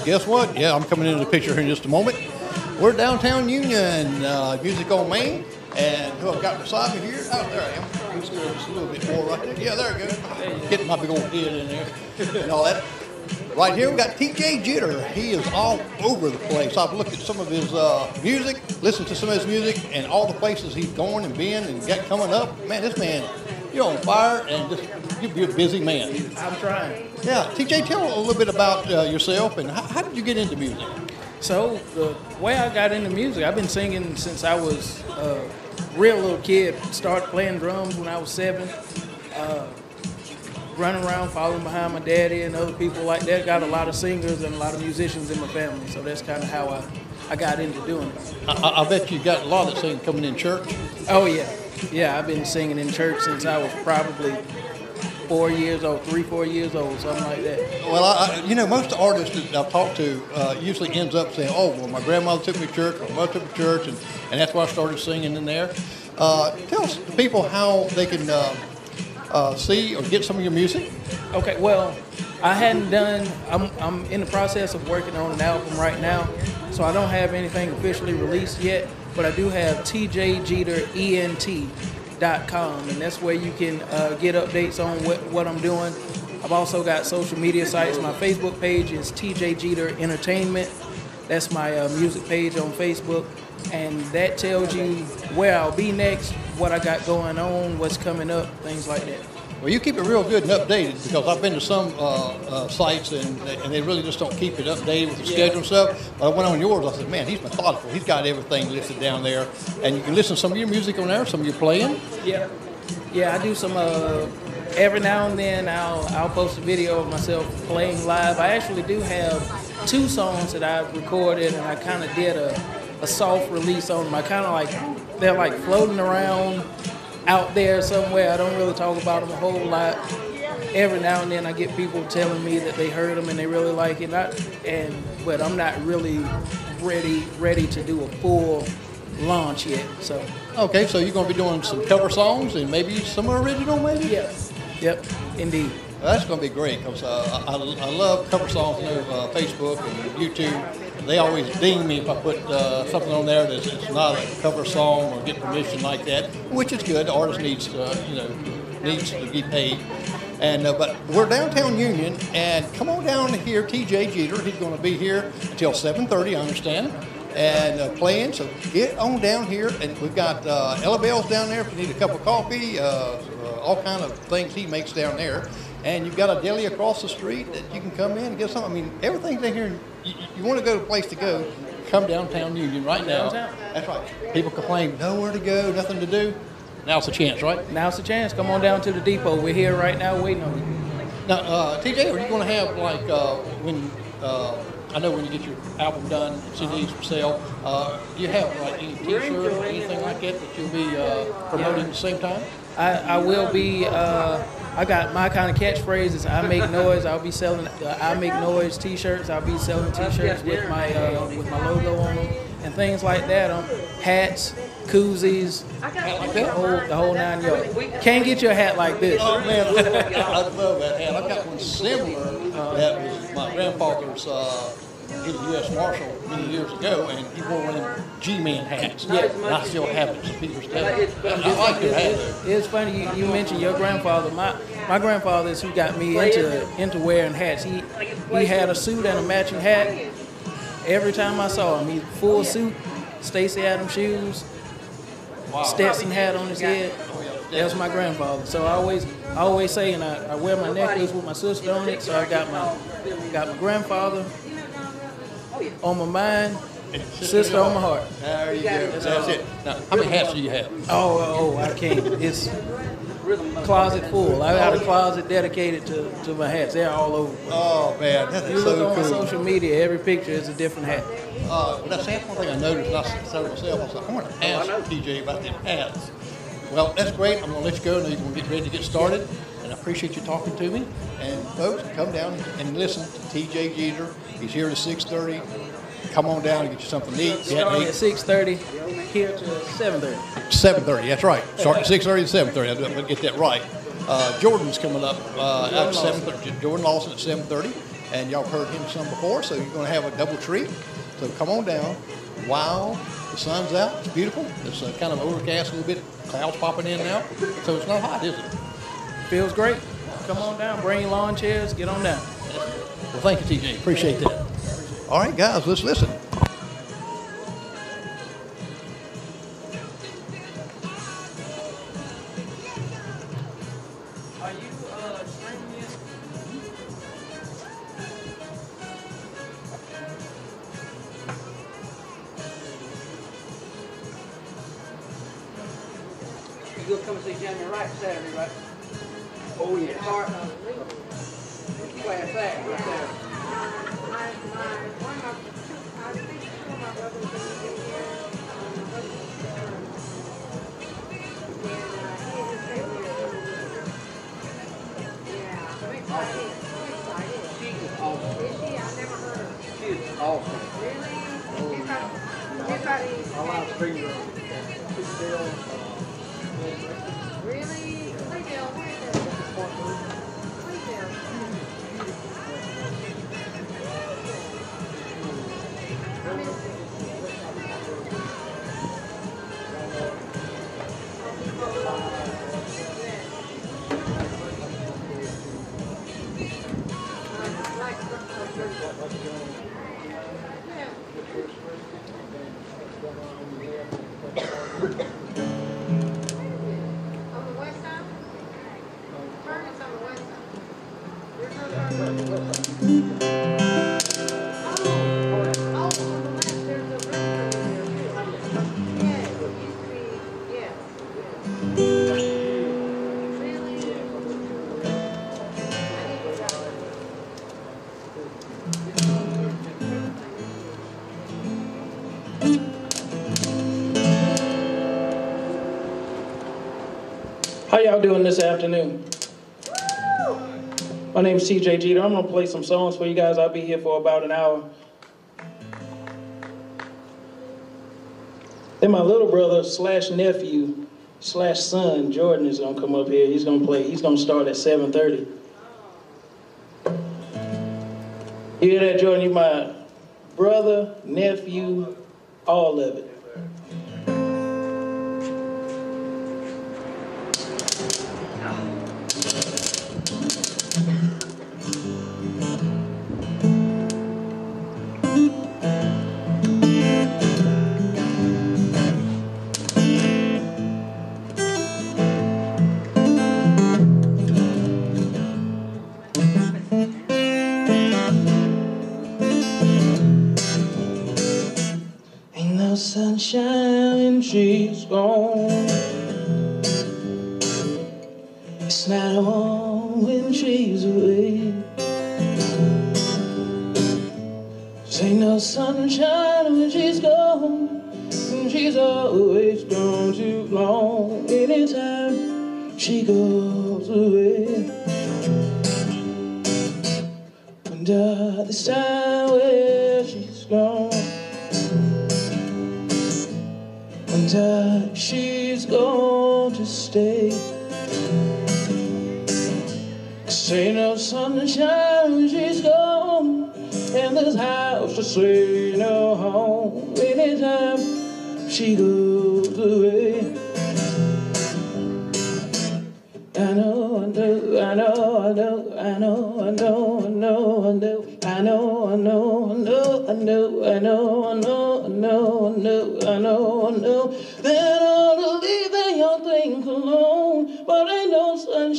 Guess what? Yeah, I'm coming into the picture here in just a moment. We're downtown Union, uh, Music on Main, and who I've got beside me here? Oh, there I am. Just a little bit more right there. Yeah, there we go. Getting my big old head in there and all that. Right here, we got TJ Jeter. He is all over the place. I've looked at some of his uh, music, listened to some of his music, and all the places he's going and been and got coming up. Man, this man, you're on fire, and just you're a busy man. I'm trying. Yeah, TJ, tell a little bit about uh, yourself and how, how did you get into music? So the way I got into music, I've been singing since I was a real little kid. Started playing drums when I was seven. Uh, running around, following behind my daddy and other people like that. Got a lot of singers and a lot of musicians in my family, so that's kind of how I, I got into doing it. I, I- I bet you got a lot of singing coming in church. Oh yeah, yeah. I've been singing in church since I was probably four years old, three, four years old, something like that. Well, I, I- you know, most artists that I've talked to uh, usually ends up saying, "Oh, well, my grandmother took me to church, my mother took me to church, and, and that's why I started singing in there." Uh, tell us, people, how they can uh, uh, see or get some of your music. Okay, well, I hadn't done. I'm I'm in the process of working on an album right now, so I don't have anything officially released yet. But I do have tjjeterent.com, and that's where you can uh, get updates on what, what I'm doing. I've also got social media sites. My Facebook page is TJ Jeter Entertainment. That's my uh, music page on Facebook, and that tells you where I'll be next, what I got going on, what's coming up, things like that. Well, you keep it real good and updated because I've been to some uh, uh, sites and, and they really just don't keep it updated with the Yeah. schedule and stuff. But I went on yours. I said, man, he's methodical. He's got everything listed down there, and you can listen to some of your music on there, some of your playing. Yeah, yeah. I do some. Uh, every now and then, I'll I'll post a video of myself playing live. I actually do have two songs that I've recorded, and I kind of did a, a soft release on them. I kind of like they're like floating around out there somewhere. I don't really talk about them a whole lot. Every now and then, I get people telling me that they heard them and they really like it. Not, and but I'm not really ready ready to do a full launch yet. So. Okay, so you're going to be doing some cover songs and maybe some original, maybe. Yep. Yep. Indeed. That's going to be great because uh, I, I love cover songs on uh, Facebook and YouTube. They always ding me if I put uh, something on there that's it's not a cover song or get permission like that, which is good. The artist needs to, you know, needs to be paid. And uh, but we're downtown Union, and come on down here, TJ Jeter. He's going to be here until 7:30, I understand, and uh, playing. So get on down here, and we've got uh, Ella Bell's down there if you need a cup of coffee. Uh, uh, all kind of things he makes down there. And you've got a deli across the street that you can come in and get something. I mean, everything's in here. You, you want to go to a place to go, come downtown Union right now. Downtown. That's right. People complain, nowhere to go, nothing to do. Now's the chance, right? Now's the chance. Come on down to the depot. We're here right now waiting on you. Now, uh, TJ, are you going to have like uh, when uh, I know when you get your album done, CDs for sale, uh, do you have like any T-shirts or anything like that that you'll be uh, promoting at the same time? I, I will be. Uh, I got my kind of catchphrase is I make noise. I'll be selling uh, I make noise T-shirts. I'll be selling T-shirts with my uh, with my logo on them and things like that. Um, hats, koozies, the whole the whole nine yards. Can't get you a hat like this. Oh man, I love that hat. I've got one similar that was my grandfather's. Uh, he was a U.S. Marshal many years ago, and he wore one of them G-Man hats. Yeah. And I still have it. Some people still. I like your hat. though. It's funny you, you mentioned your grandfather. My my grandfather is who got me into into wearing hats. He he had a suit and a matching hat. Every time I saw him, he full suit, Stacy Adams shoes, Stetson hat on his head. Oh, that was my grandfather. So I always I always say, and I, I wear my necklace with my sister on it. So I got my got my grandfather on my mind, sister on my heart. There you go. That's it. Now, how many hats do you have? Oh, oh, I can't. It's closet full. I got a closet dedicated to, to my hats. They're all over. Oh man, that You is look so on cool. social media, every picture is a different hat. Uh, well, that's that's one thing I noticed. And I said to myself, I said, I want to ask TJ about them hats. Well, that's great. I'm going to let you go. Now you're going to get ready to get started. And I appreciate you talking to me. And folks, come down and listen to TJ Jeter. He's here at 6:30. Come on down and get you something to eat. Starting to at eat. 6:30. here to 7:30. 7:30. That's right. Starting at 6:30 to 7:30. I didn't get that right. Uh, Jordan's coming up uh, Jordan at Lawson. 7:30. Jordan Lawson at 7:30, and y'all heard him some before, so you're going to have a double treat. So come on down. Wow, the sun's out. It's beautiful. It's uh, kind of overcast a little bit. Clouds popping in now, so it's not hot, is it? Feels great. Come on down. Bring your lawn chairs. Get on down. Well, thank you, TJ. Appreciate that. All right, guys, let's listen. She's awesome. She? I've never heard of her. She's awful. Really? Oh, A lot of like. Y'all doing this afternoon? My name's TJ Jeter. I'm gonna play some songs for you guys. I'll be here for about an hour. Then my little brother slash nephew slash son Jordan is gonna come up here. He's gonna play. He's gonna start at 7:30. You hear that, Jordan? You my brother, nephew, all of it.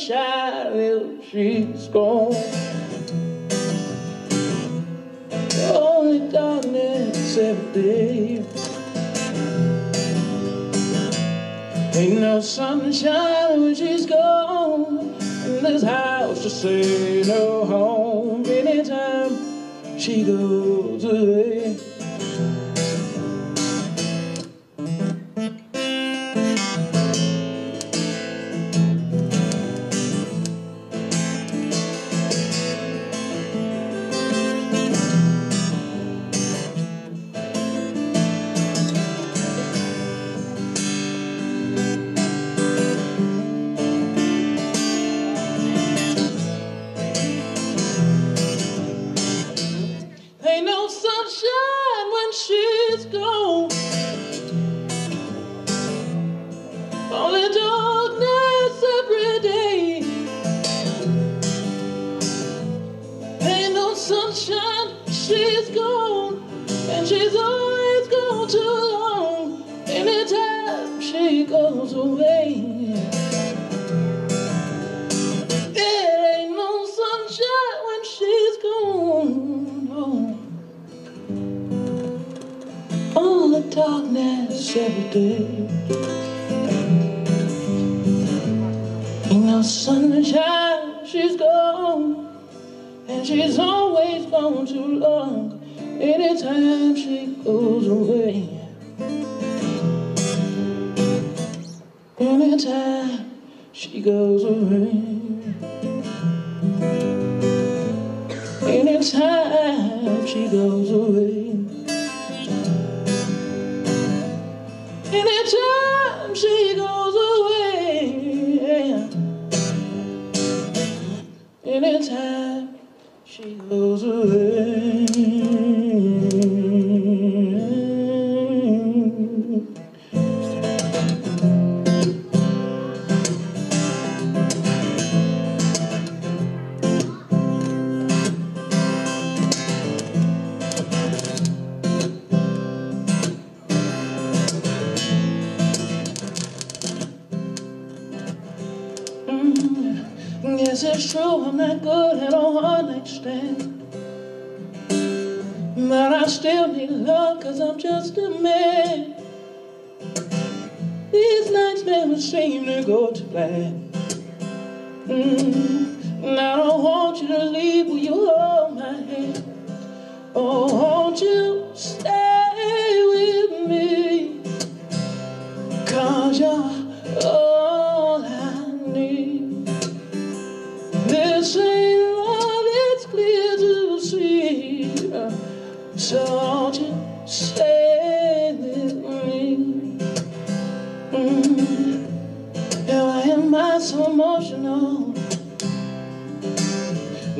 If she's gone. Only darkness every day. Ain't no sunshine when she's gone. And this house just ain't no home anytime she goes away.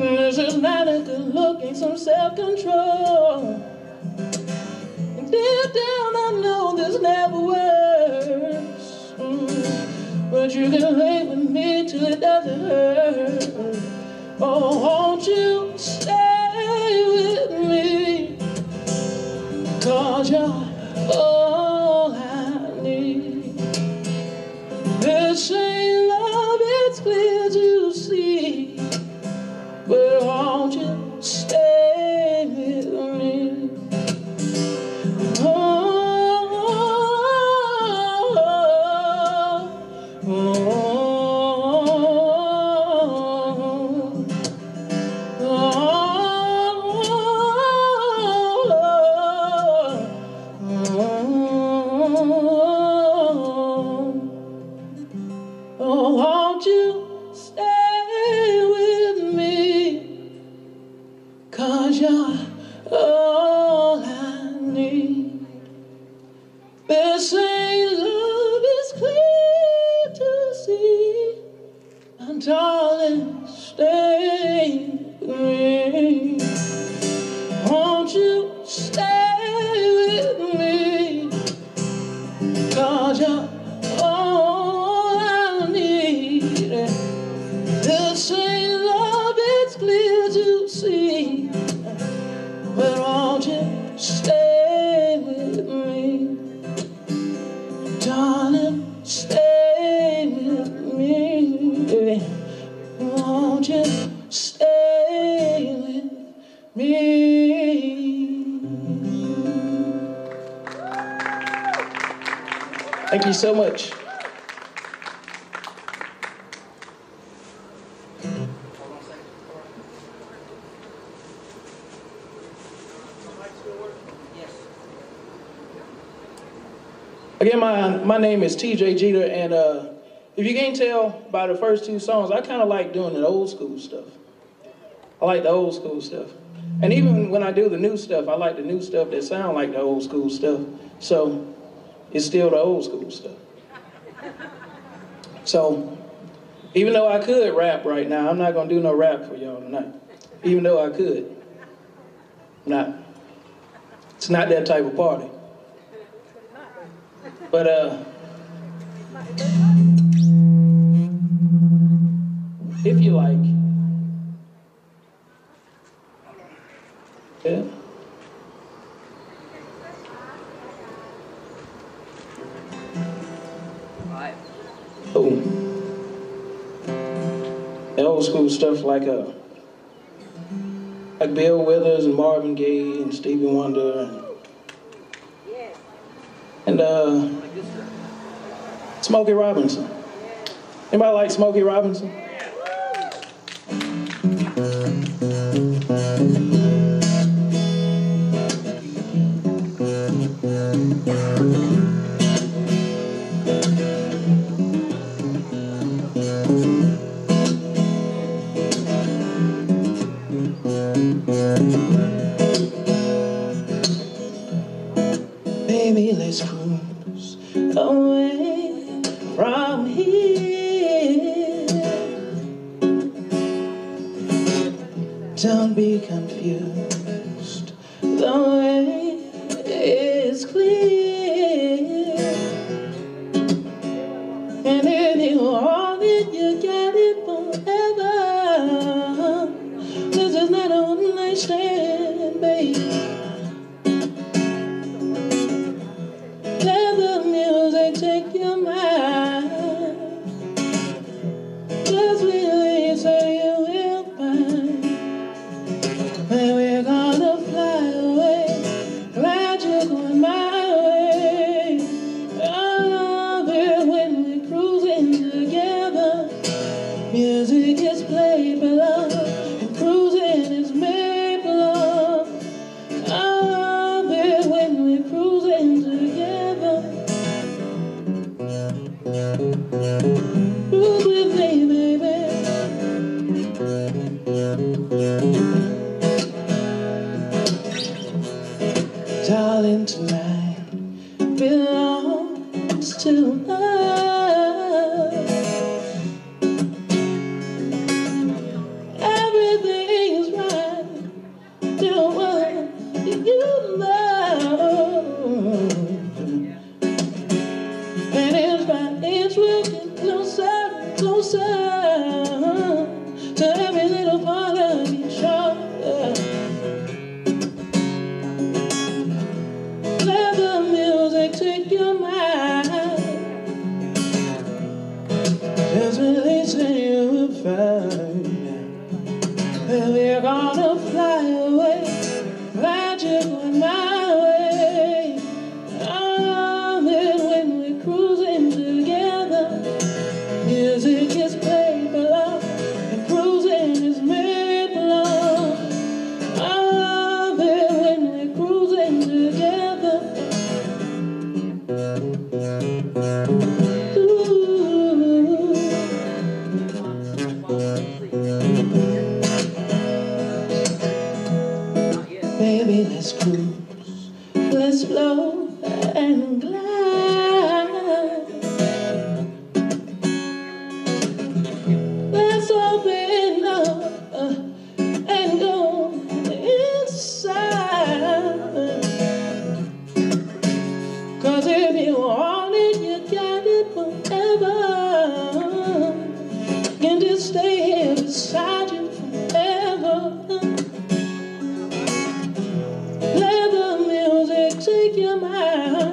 This is not a good look, ain't some self-control. And deep down I know this never works. Mm. But you can lay with me till it doesn't hurt. Oh, won't you stay with me? Cause you're all is TJ Jeter, and uh, if you can't tell by the first two songs, I kind of like doing the old school stuff. I like the old school stuff. And even when I do the new stuff, I like the new stuff that sound like the old school stuff. So it's still the old school stuff. So even though I could rap right now, I'm not gonna do no rap for y'all tonight. Even though I could. Not. It's not that type of party. But uh if you like. Yeah? Oh. Old school stuff like uh, like Bill Withers and Marvin Gaye and Stevie Wonder and, and uh, Smokey Robinson. Anybody like Smokey Robinson? take your mind.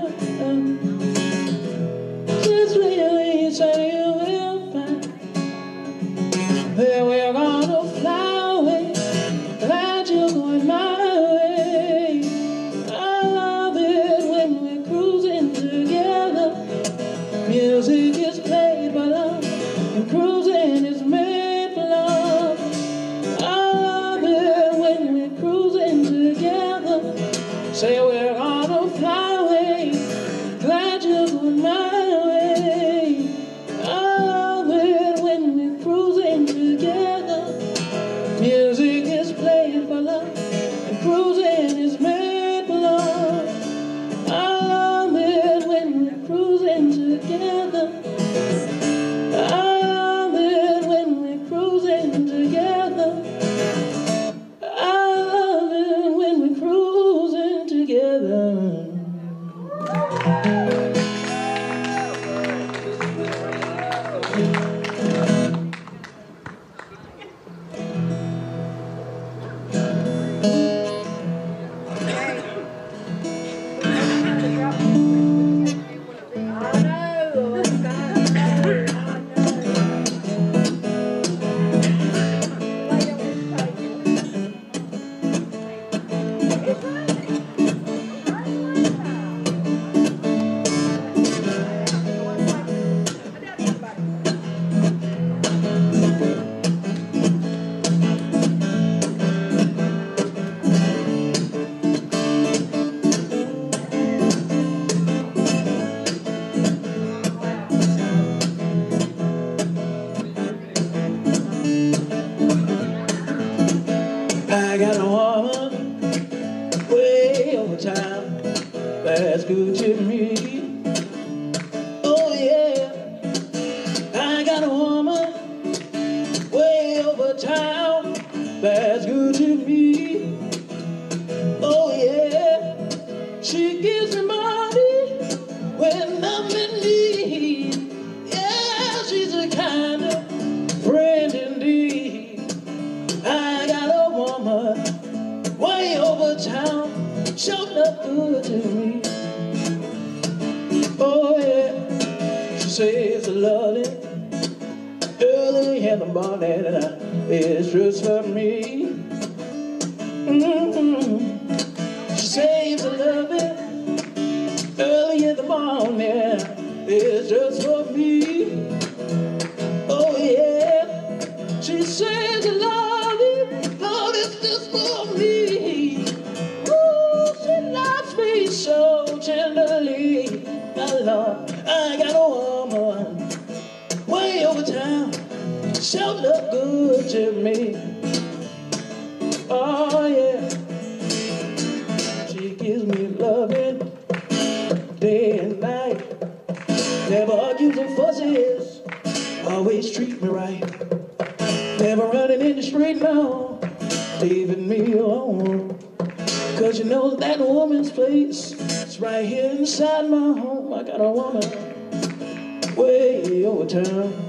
I got a woman way over town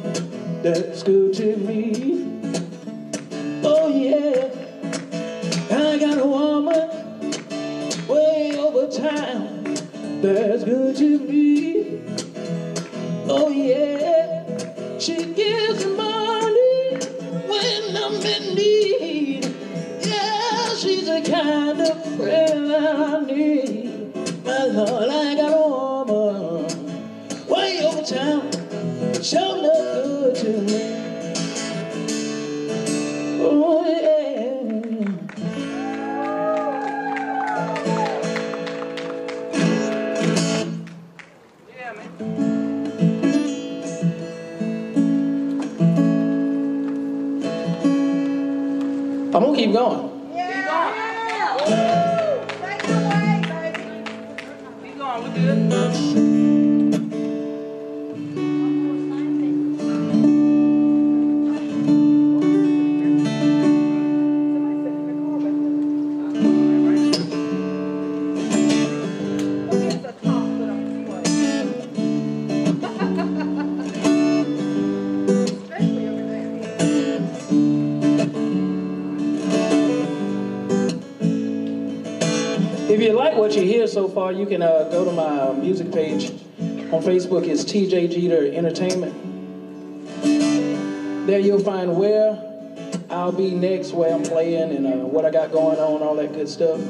so you can uh, go to my music page on Facebook. It's TJ Jeter Entertainment. There you'll find where I'll be next, where I'm playing, and uh, what I got going on, all that good stuff.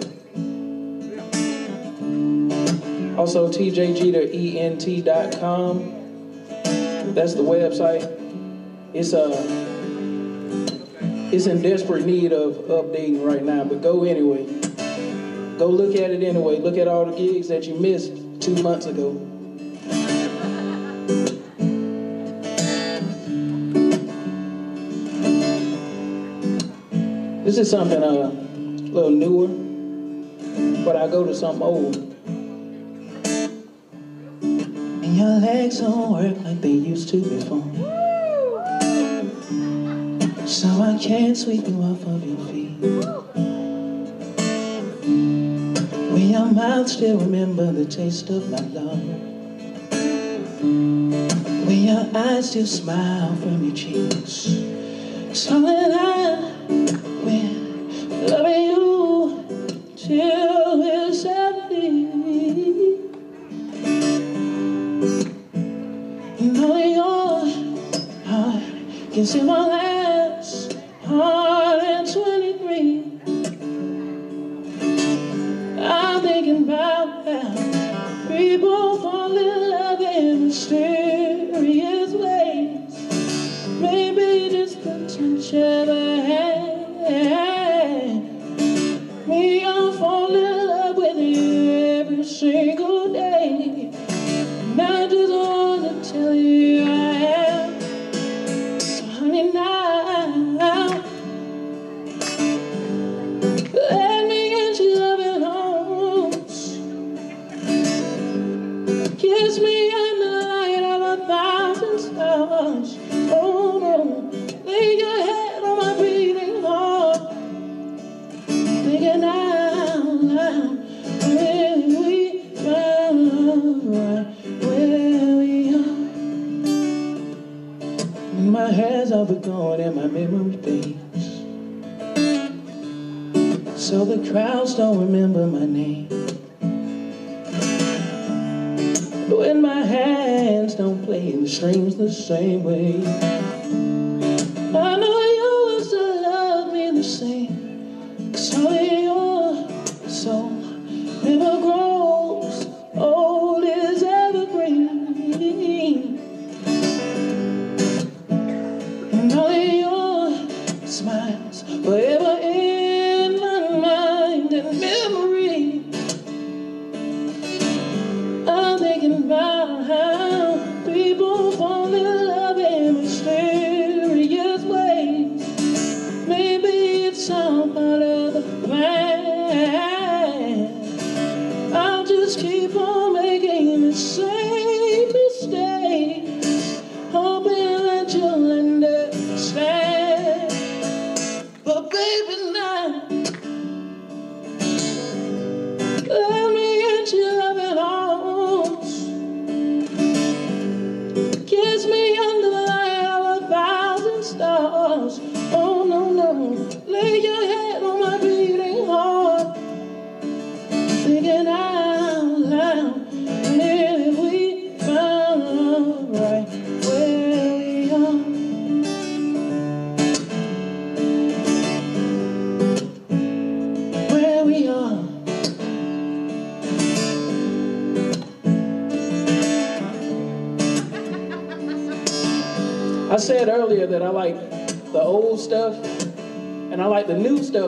Also, tjjeterent.com. That's the website. It's uh, it's in desperate need of updating right now, but go anyway. Go look at it anyway. Look at all the gigs that you missed two months ago. This is something uh, a little newer, but I go to something old. And your legs don't work like they used to before. So I can't sweep you off of your feet. Mouth still remember the taste of my love? When your eyes still smile from your cheeks? So that I will love you till we're 70. You know your heart can see my last heart people fall in love in mysterious ways. Maybe just potential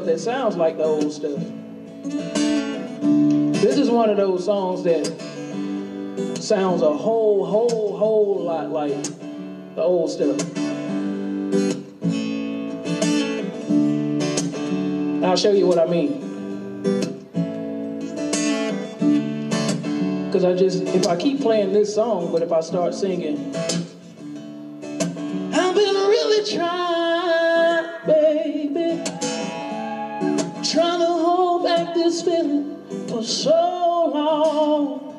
that sounds like the old stuff. This is one of those songs that sounds a whole, whole, whole lot like the old stuff. I'll show you what I mean. Because I just, if I keep playing this song, but if I start singing, Oh.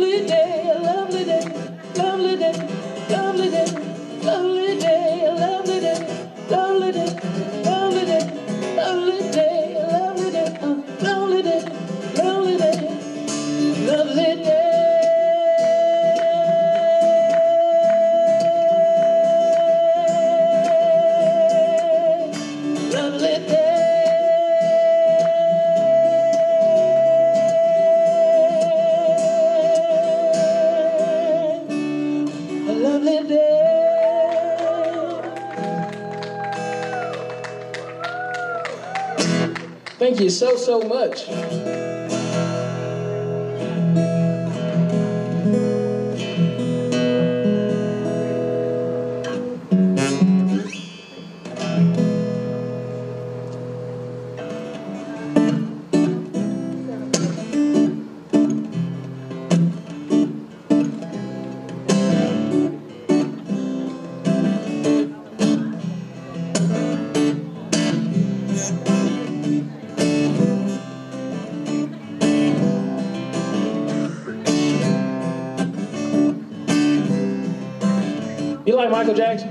Lovely day, Michael Jackson?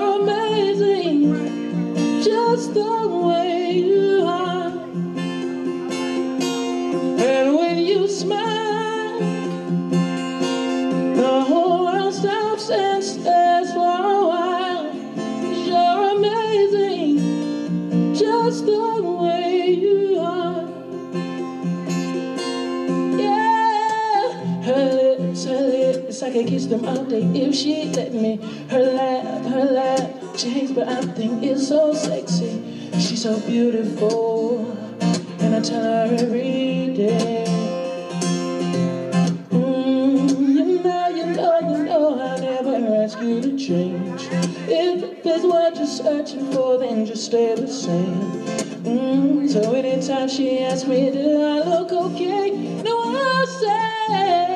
You're amazing, just the way you are. And when you smile, the whole world stops and stares for a while. You're amazing, just the way you are. Yeah, her lips, her lips, kiss them all day if she let me. Her laugh her life changed, but I think it's so sexy. She's so beautiful, and I tell her every day. Mm, you know, you know, you know, I never ask you to change. If that's what you're searching for, then just stay the same. Mm, so anytime she asks me, do I look okay? No, I say.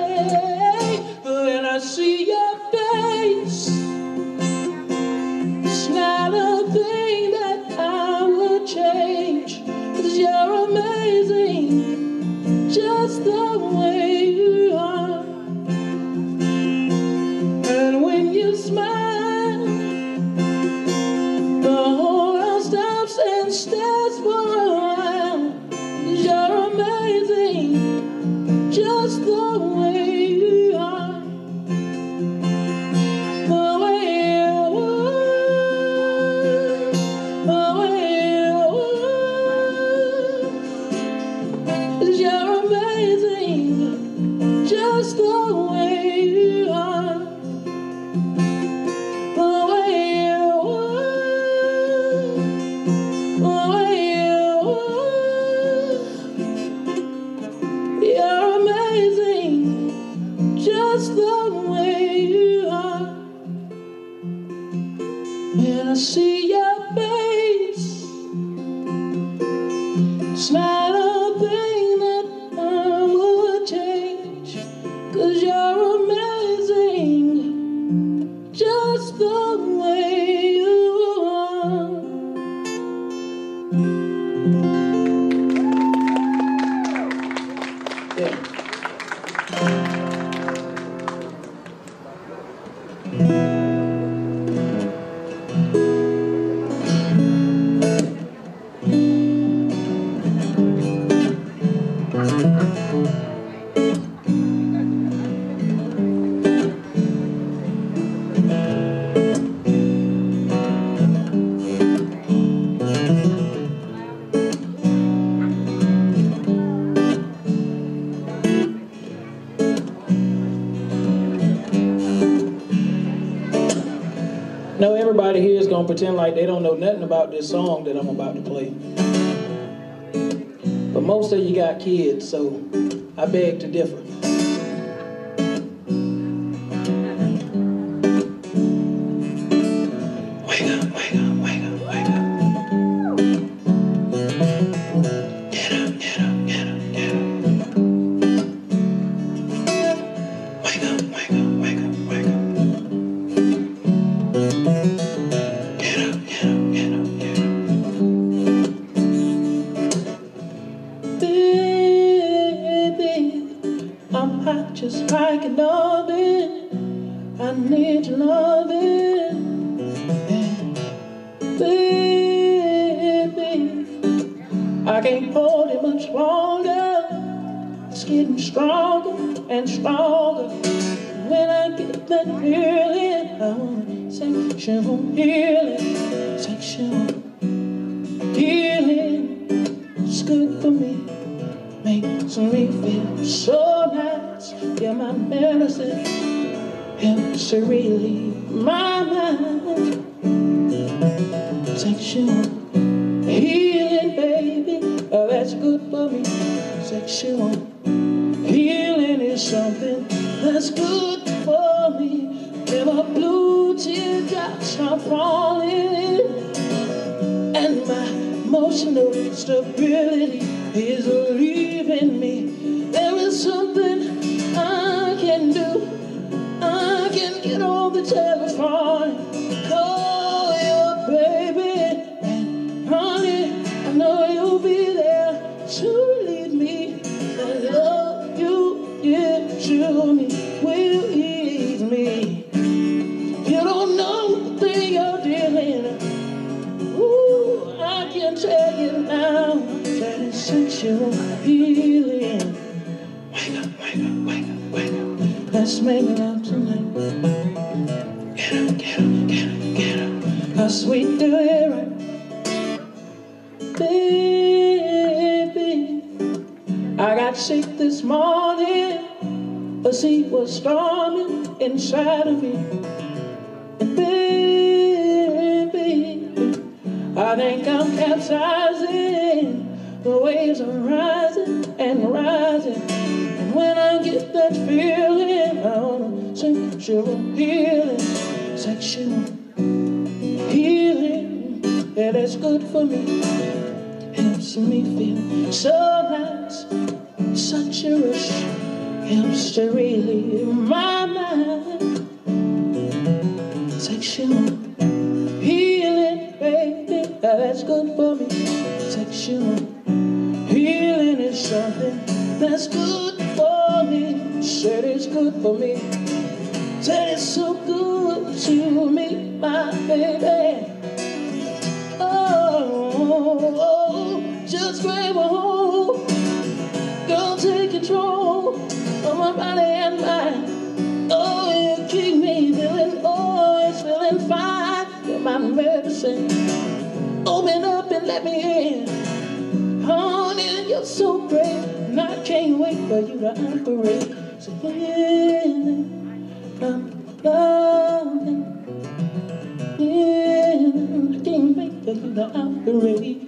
pretend like they don't know nothing about this song that I'm about to play. But most of you got kids, so I beg to differ. was so great, and I can't wait for you to operate. So healing, I'm loving, healing, I can't wait for you to operate.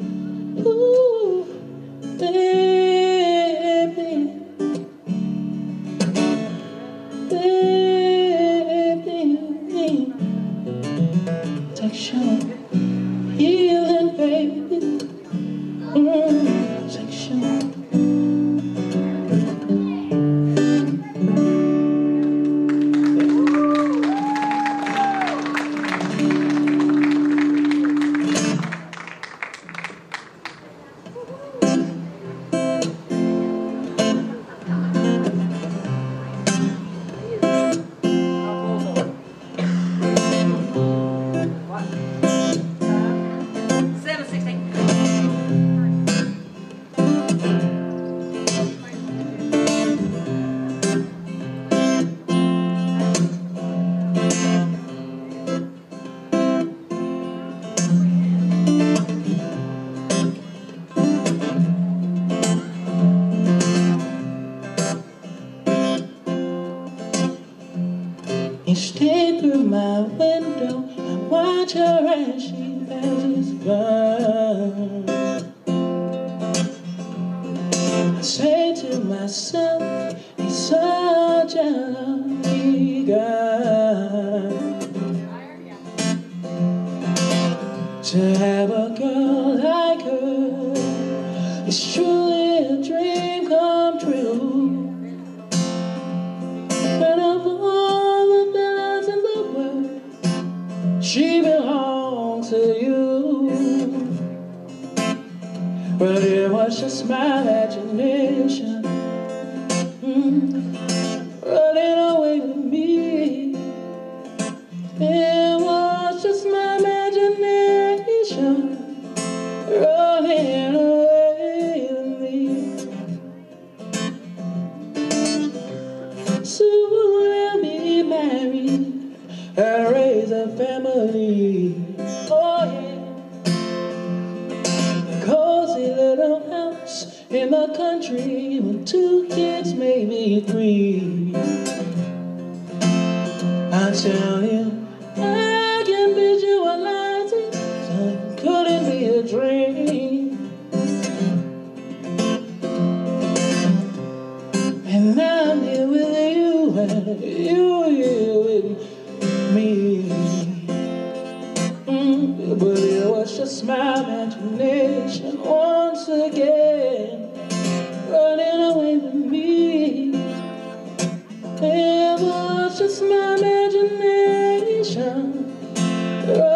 Yeah.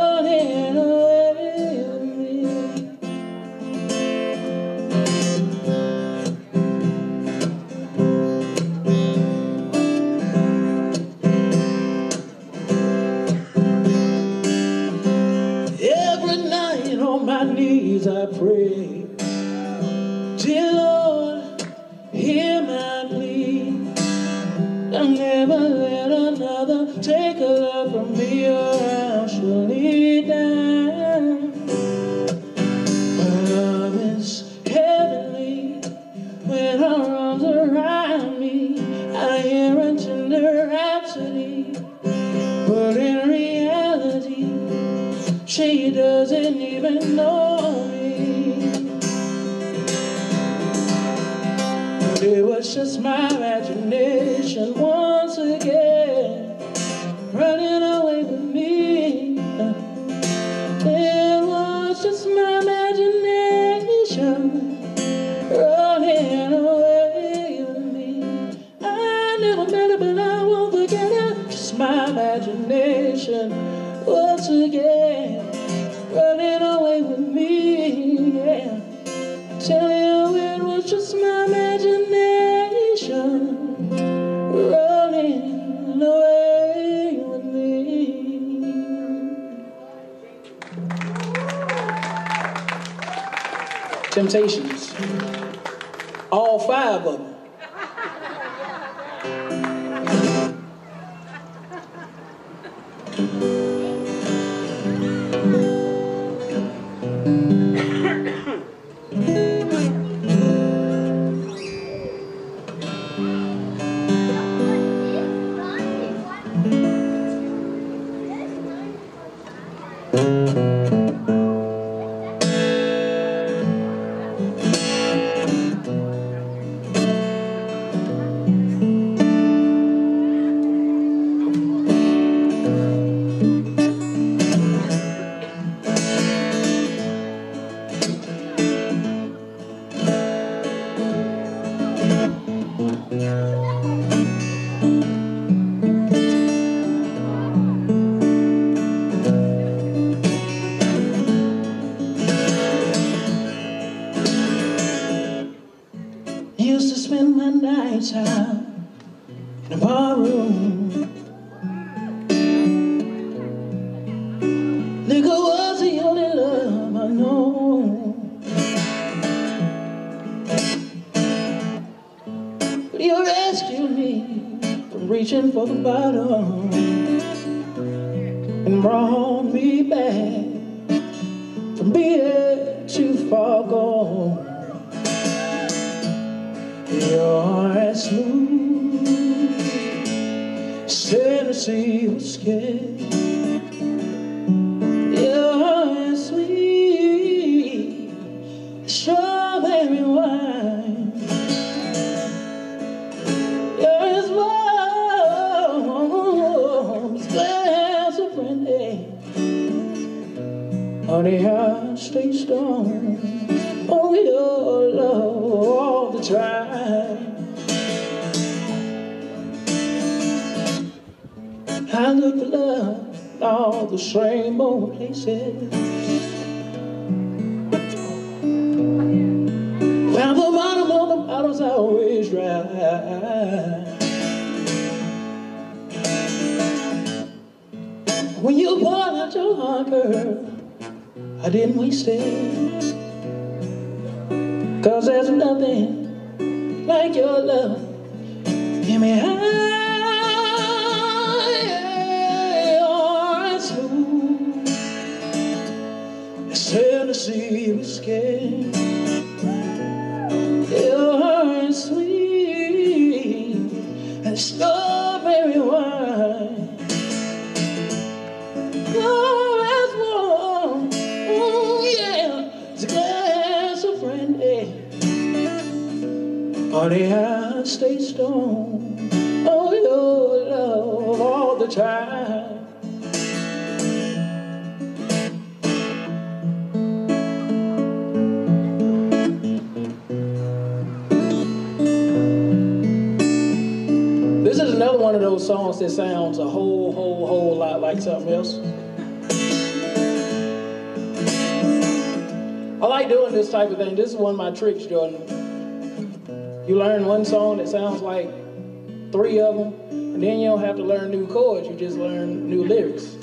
said Well, the bottom of the bottle's always right When you pour out your heart, girl I didn't waste it. one of my tricks, Jordan. You learn one song that sounds like three of them, and then you don't have to learn new chords. You just learn new lyrics.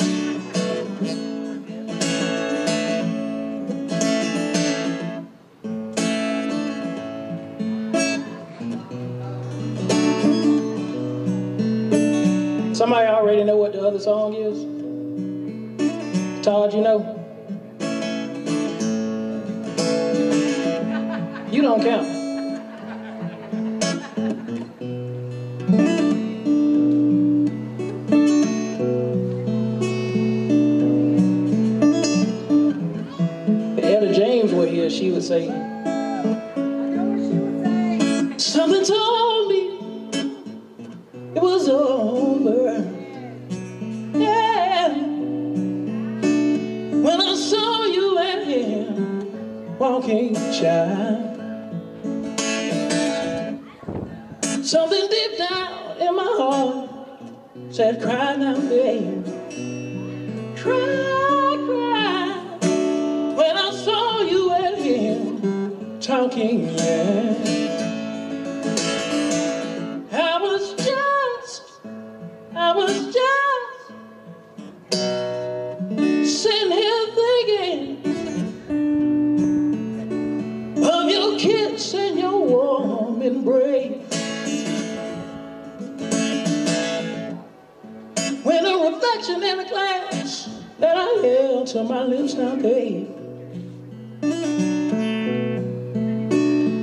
To my lips now, babe.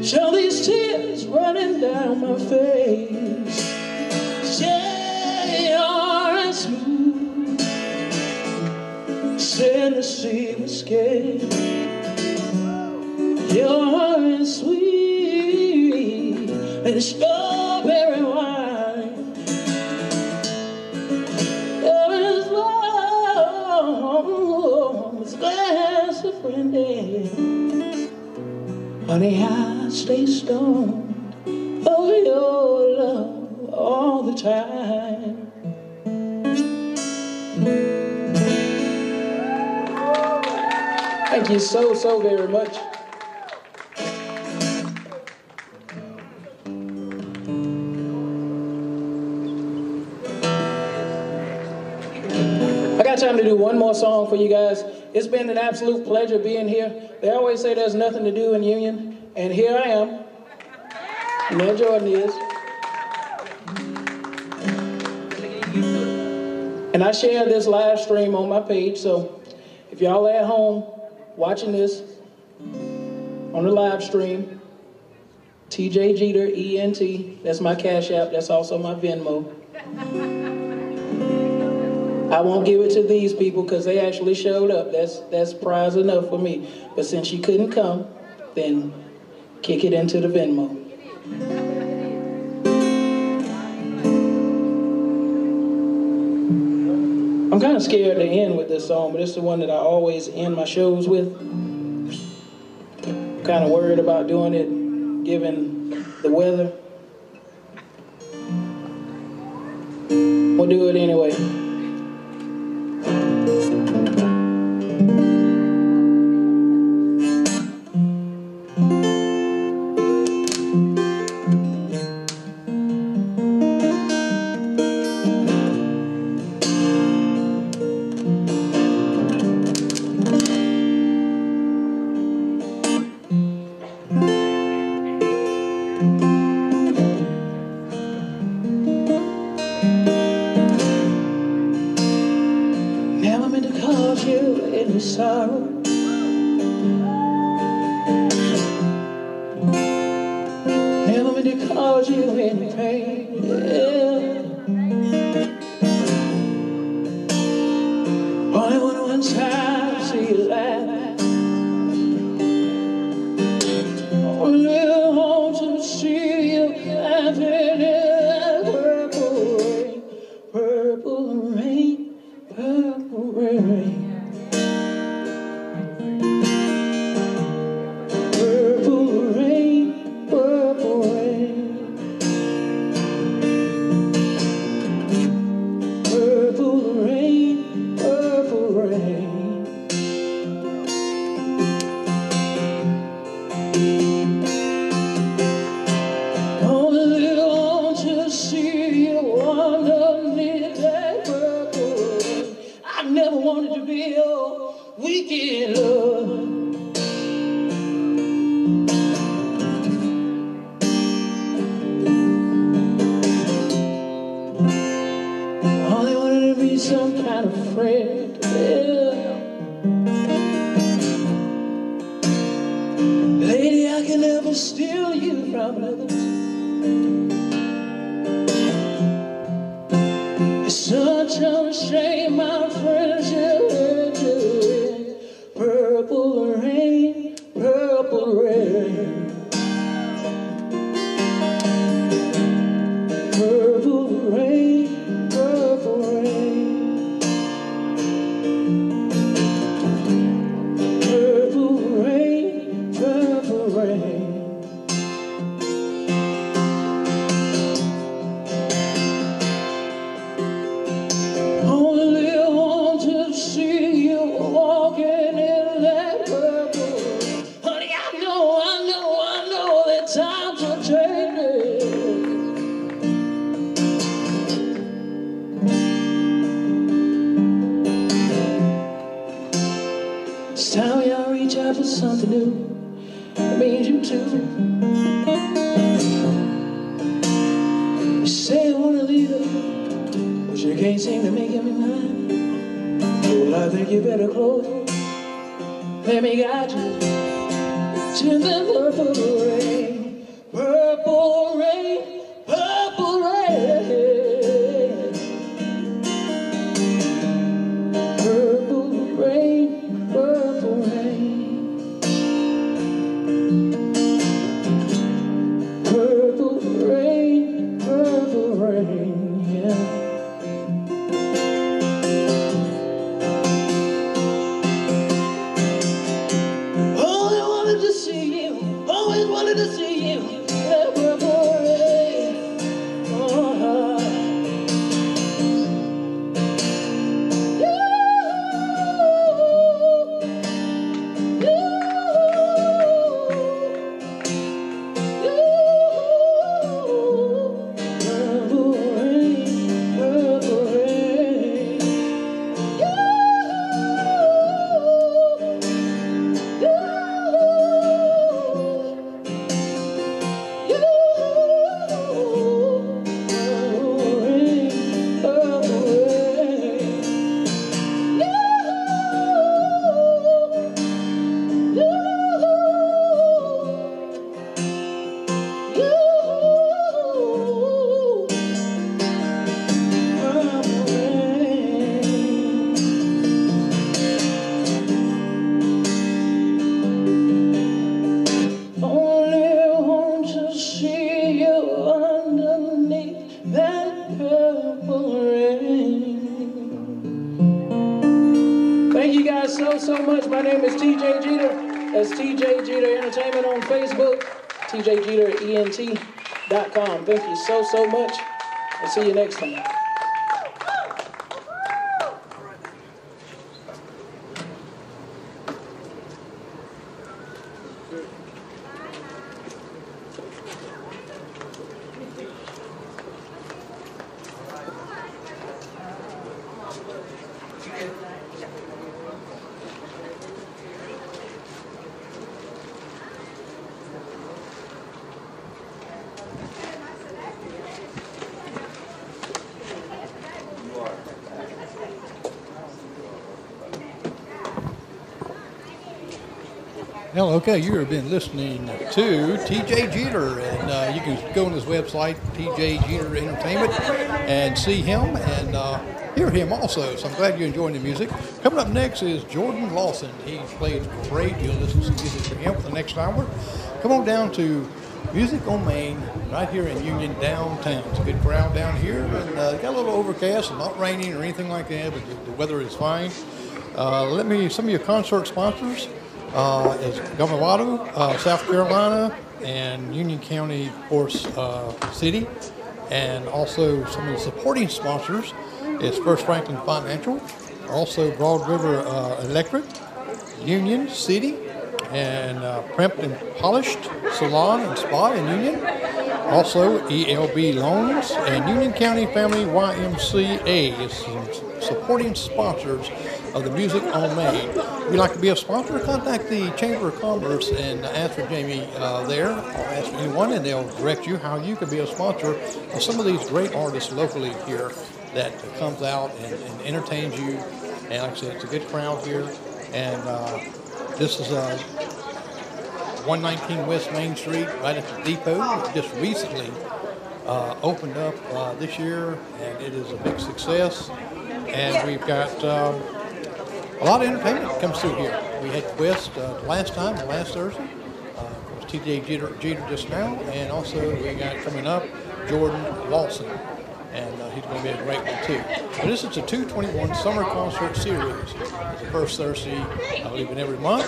Show these tears running down my face. Say you're as smooth. Said the sea was scared. You're as sweet as strawberry stay stoned your love all the time. Thank you so, so very much. I got time to do one more song for you guys. It's been an absolute pleasure being here. They always say there's nothing to do in Union, and here I am. Ned Jordan is. And I share this live stream on my page, so if y'all at home watching this on the live stream, TJ Jeter, ENT, that's my Cash App, that's also my Venmo. I won't give it to these people because they actually showed up. That's that's prize enough for me. But since you couldn't come, then kick it into the Venmo. I'm kind of scared to end with this song, but it's the one that I always end my shows with. Kind of worried about doing it given the weather. We'll do it anyway. You so, so much. I'll see you next time. Well, okay, you have been listening to TJ Jeter, and uh, you can go on his website, TJ Jeter Entertainment, and see him and uh, hear him also. So I'm glad you're enjoying the music. Coming up next is Jordan Lawson. He plays great. You'll listen to music from him for the next hour. Come on down to Music on Main, right here in Union downtown. It's a good crowd down here, and uh, got a little overcast not raining or anything like that, but the, the weather is fine. Uh, let me some of your concert sponsors uh, is Governor Watto, uh, South Carolina, and Union County, of course, uh, City, and also some of the supporting sponsors is First Franklin Financial, also Broad River uh, Electric, Union City, and uh, Prempt and Polished Salon and Spa in Union. Also, ELB Loans and Union County Family YMCA is supporting sponsors of the Music on Main. If you'd like to be a sponsor, contact the Chamber of Commerce and ask for Jamie uh, there, or ask anyone, and they'll direct you how you can be a sponsor of some of these great artists locally here that comes out and, and entertains you. And like I said, it's a good crowd here. And uh, this is uh, 119 West Main Street, right at the depot. It just recently uh, opened up uh, this year, and it is a big success. And we've got um, a lot of entertainment that comes through here. We had Quest uh, last time, last Thursday. Uh, it was TJ Jeter, Jeter just now, and also we got coming up Jordan Lawson, and uh, he's going to be a great one too. But this is a 221 Summer Concert Series. It's the first Thursday, I believe, in every month.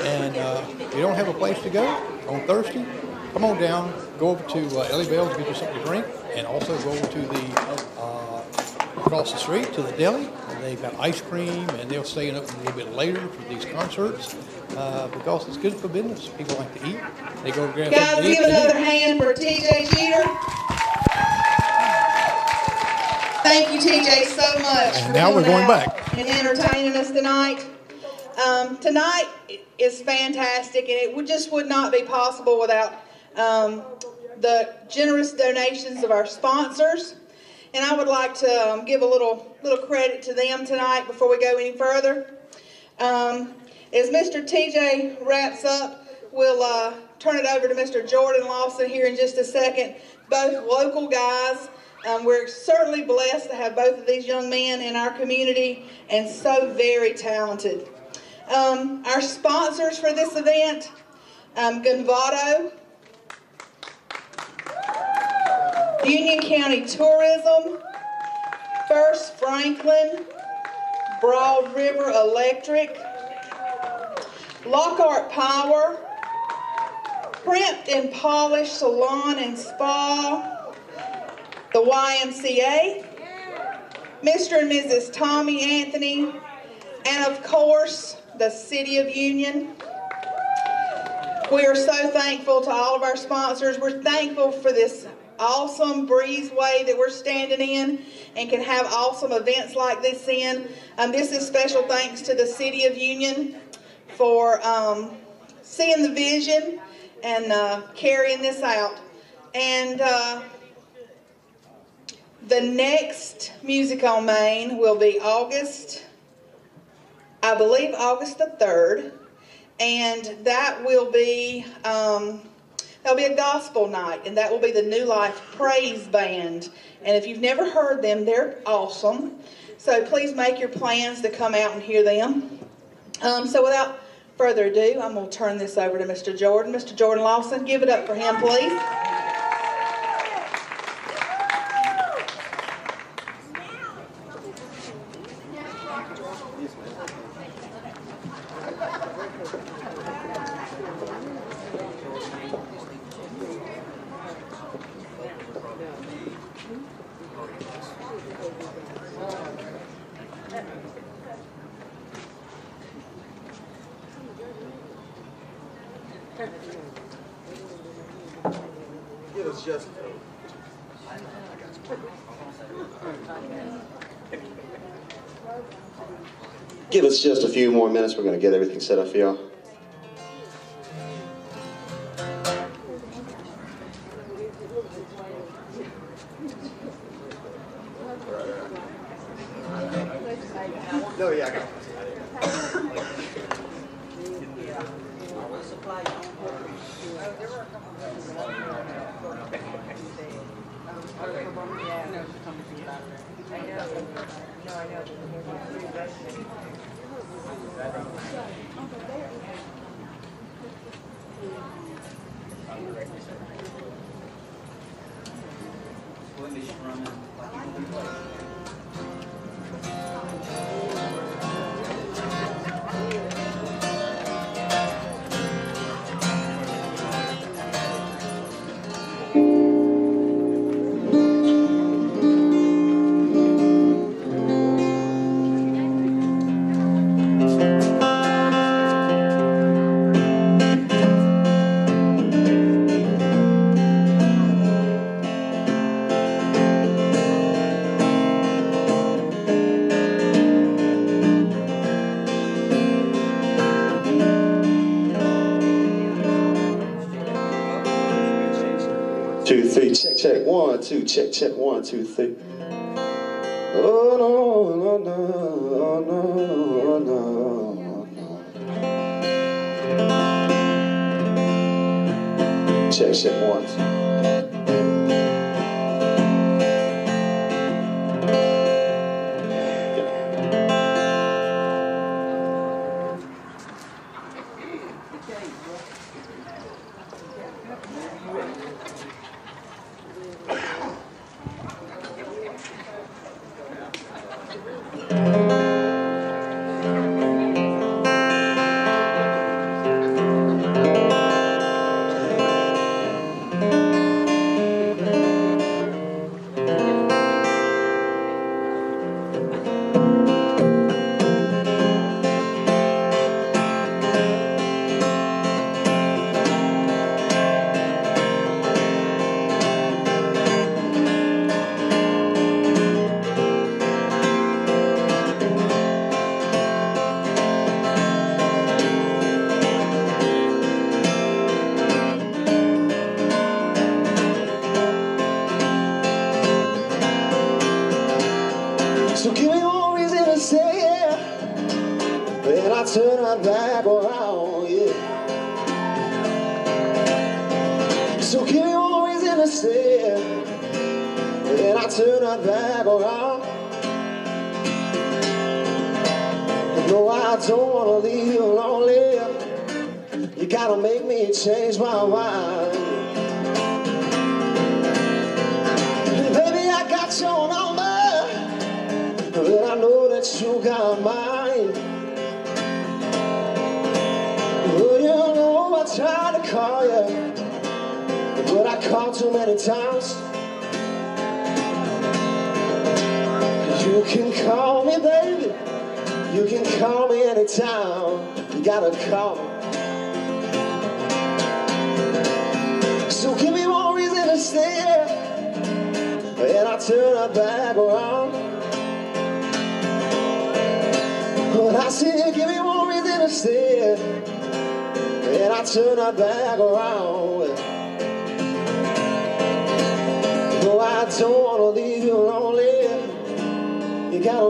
And uh, if you don't have a place to go on Thursday, come on down, go over to uh, Ellie Bell's, get you something to drink, and also go over to the uh, across the street to the deli. And they've got ice cream, and they'll stay open a little bit later for these concerts uh, because it's good for business. People like to eat. They go grab Guys, give another hand for TJ Jeter. Thank you, TJ, so much And for now we're going back. and entertaining us tonight. Um, tonight is fantastic, and it would, just would not be possible without um, the generous donations of our sponsors. And I would like to um, give a little little credit to them tonight before we go any further. Um, as Mr. TJ wraps up, we'll uh, turn it over to Mr. Jordan Lawson here in just a second. Both local guys. Um, we're certainly blessed to have both of these young men in our community and so very talented. Um, our sponsors for this event, um, Gunvado, Union County Tourism, First Franklin, Broad River Electric, Lockhart Power, Crimped and Polished Salon and Spa, the YMCA, Mr. and Mrs. Tommy Anthony, and of course, the City of Union. We are so thankful to all of our sponsors. We're thankful for this awesome breezeway that we're standing in and can have awesome events like this in. Um, this is special thanks to the City of Union for um, seeing the vision and uh, carrying this out. And uh, the next Music on Main will be August, I believe August the 3rd. And that will be, um, there'll be a gospel night, and that will be the New Life Praise Band. And if you've never heard them, they're awesome. So please make your plans to come out and hear them. Um, so without further ado, I'm going to turn this over to Mr. Jordan. Mr. Jordan Lawson, give it up for him, please. Give us just. Give us just a few more minutes. We're going to get everything set up for y'all. Two, check, check, one, two, three.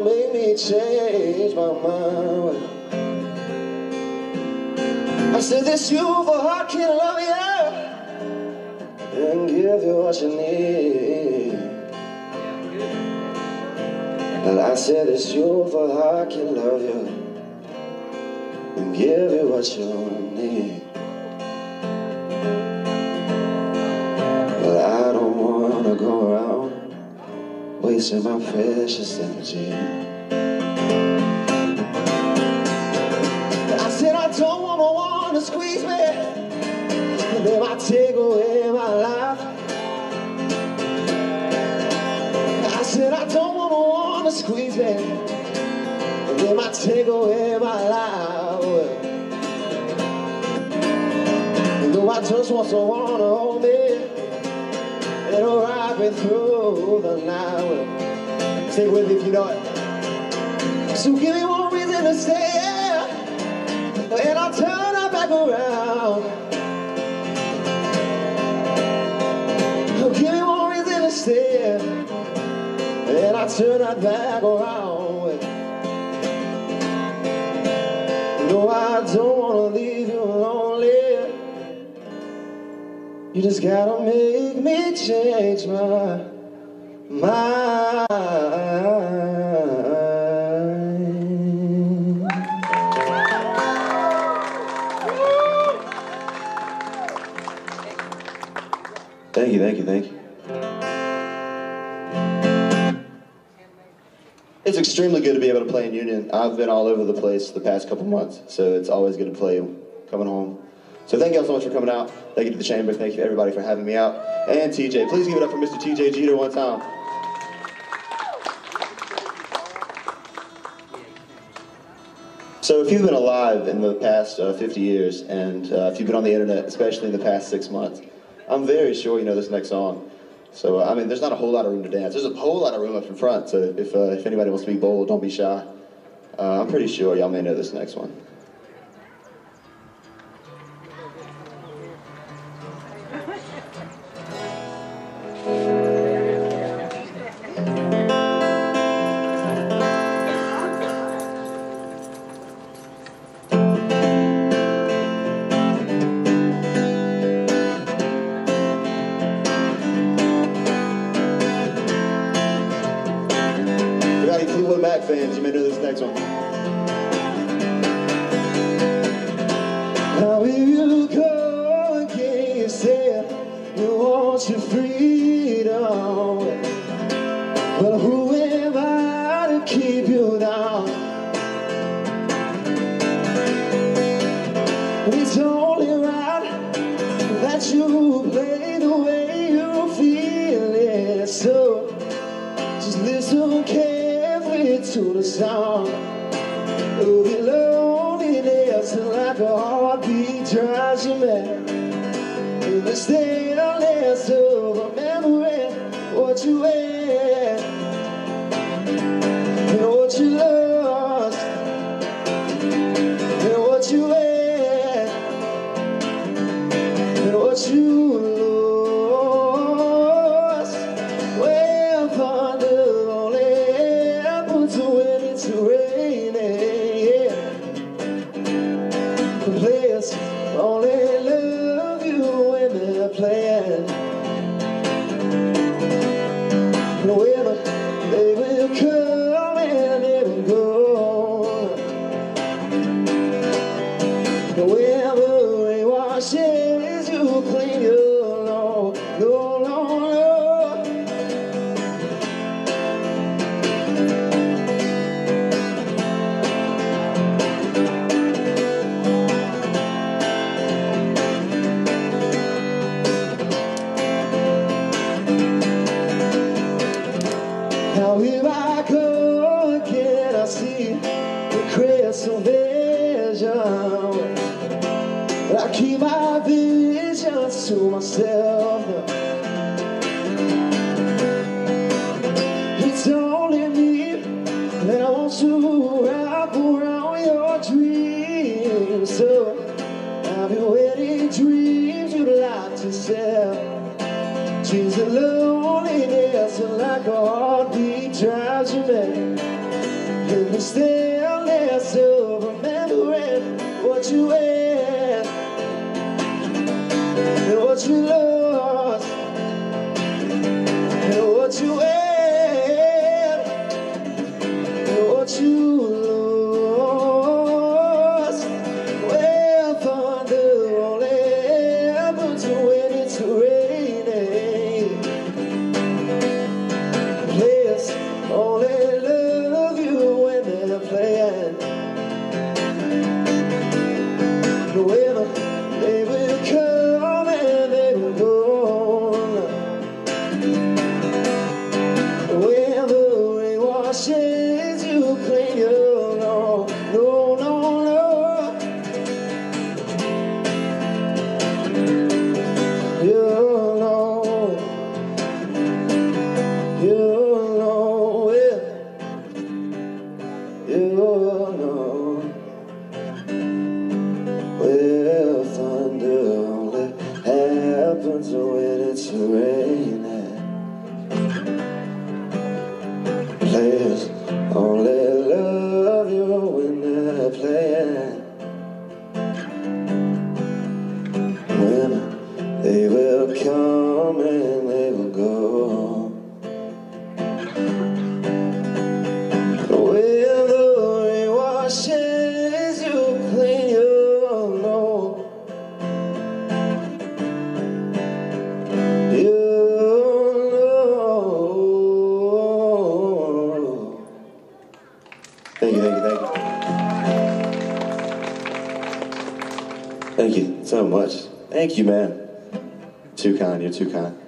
Make me change my mind. I said this you for heart can love you and give you what you need. And I said it's you for heart can love you and give you what you need. But I don't wanna go around wasting my precious energy. I said I don't wanna wanna squeeze me, and they might take away my life. I said I don't wanna wanna squeeze me, and they might take away my life. No, I just want someone to hold me. Me through the night. Stay with me if you know it. So give me one reason to stay, yeah, and I'll turn it back around. Oh, give me one reason to stay, and I'll turn it back around. No, I don't wanna leave You just gotta make me change my mind. Thank you, thank you, thank you. It's extremely good to be able to play in Union. I've been all over the place the past couple months, so it's always good to play coming home. So thank you all so much for coming out. Thank you to the Chamber. Thank you everybody for having me out. And TJ. Please give it up for Mr. TJ Jeter one time. So if you've been alive in the past uh, 50 years, and uh, if you've been on the internet, especially in the past six months, I'm very sure you know this next song. So, I mean, there's not a whole lot of room to dance. There's a whole lot of room up in front, so if, uh, if anybody wants to be bold, don't be shy. Uh, I'm pretty sure y'all may know this next one. So just listen carefully to the sound of your loneliness and like a heartbeat drives you mad. In the stillness of remembering what you had Thank you, man. Too kind, you're too kind.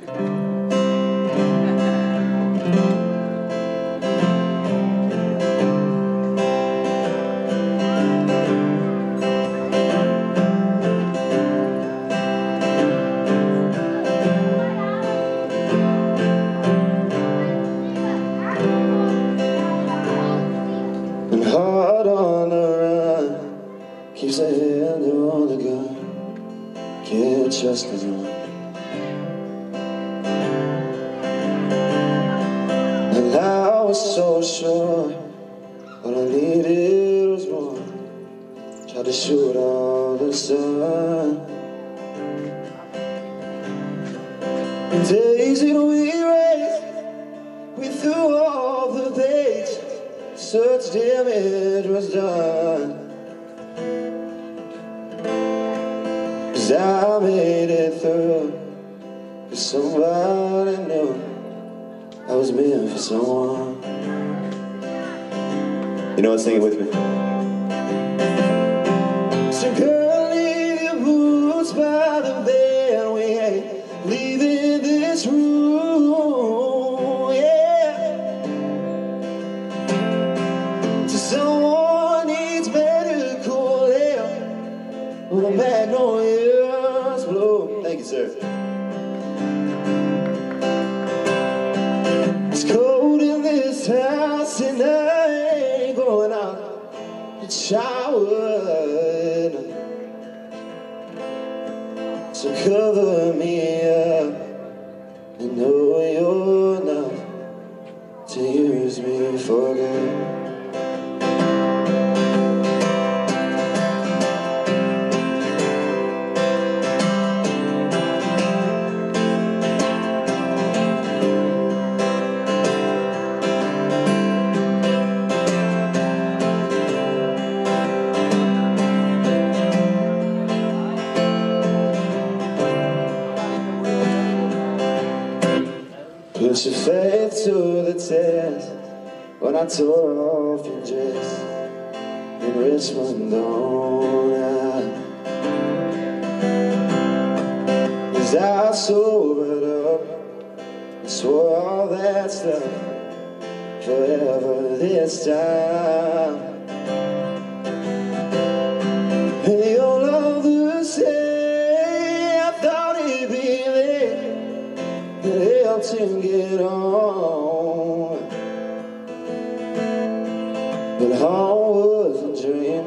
But home was a dream,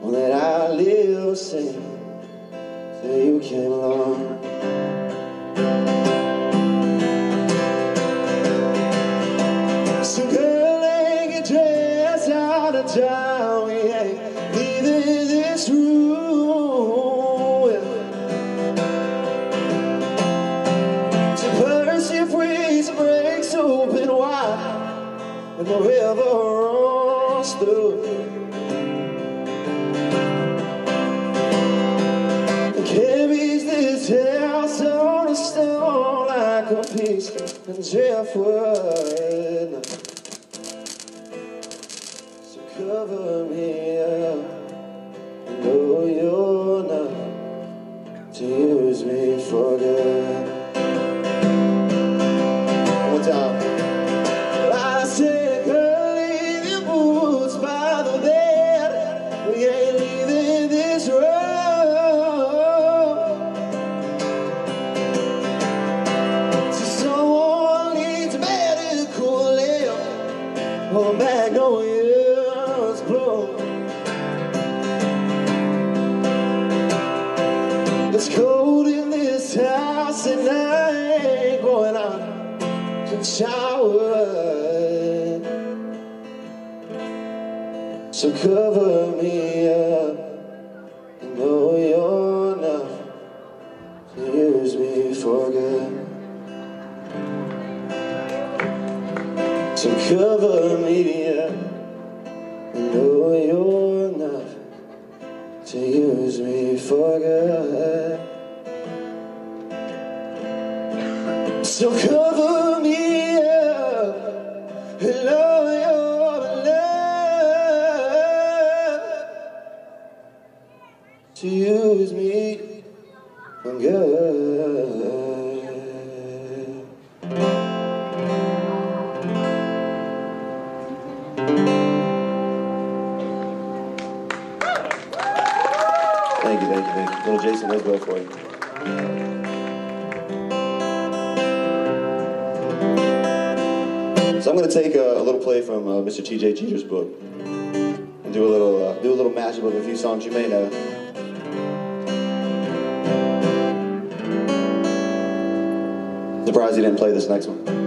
one that I live sing till you came along. Mr. T.J. Jeter's book and do a little uh, do a little mashup of a few songs you may know. Surprised he didn't play this next one.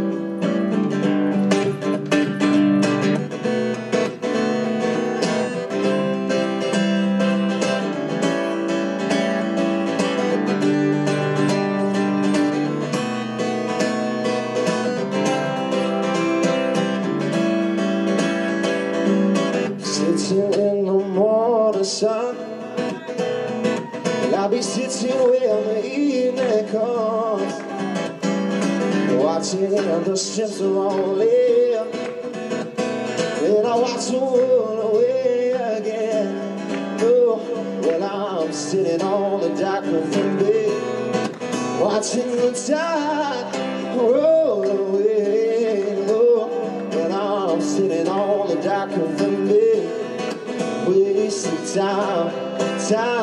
Then I watch the world away again Oh, when I'm sitting on the dock of the bay Watching the tide roll away Oh, when I'm sitting on the dock of the bay Wasting time, time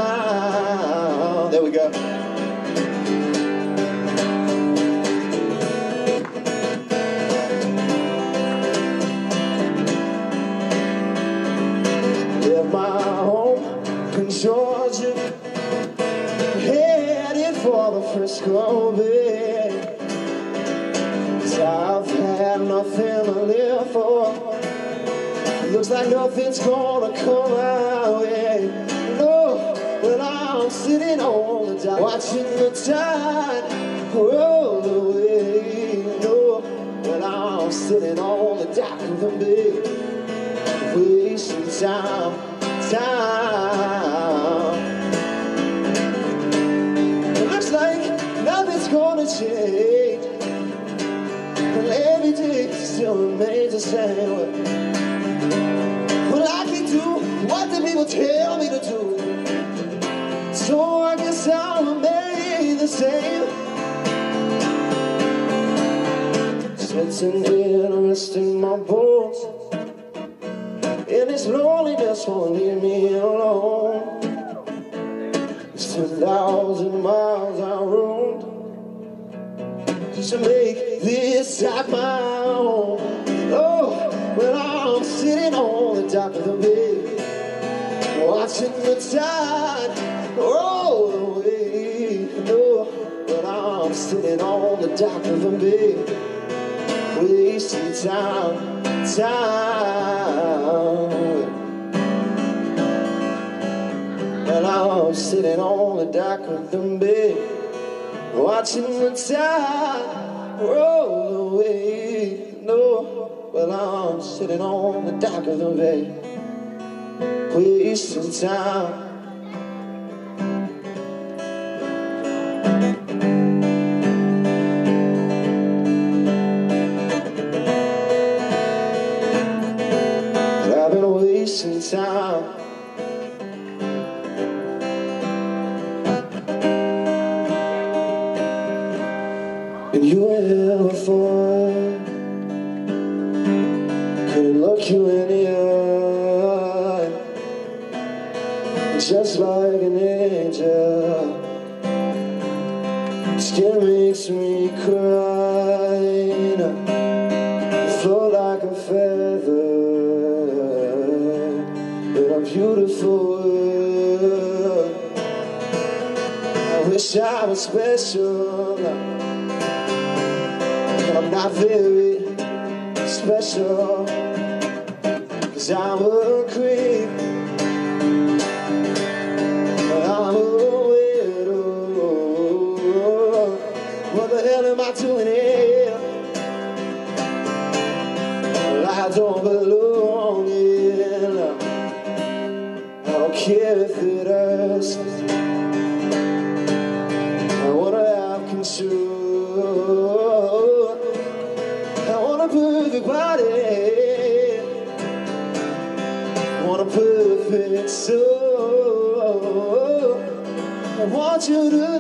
like nothing's gonna come my way No, when I'm sitting on the dock Watching the tide roll away No, when I'm sitting on the dock of the bay wasting time, time. It looks like nothing's gonna change. still remains the same. People tell me to do. So I guess I'll remain the same. Sitting here resting my bones. In this loneliness won't leave me alone. It's 10,000 miles I roamed to make this my watching the tide roll away. Oh, when I'm sitting on the dock of the bay, wasting time, time. And I'm sitting on the dock of the bay, watching the tide roll away. No, well, I'm sitting on the dock of the bay, wasting time. Very special. Cause I'm a creep. I'm a widow What the hell am I doing here? Well, I don't belong I want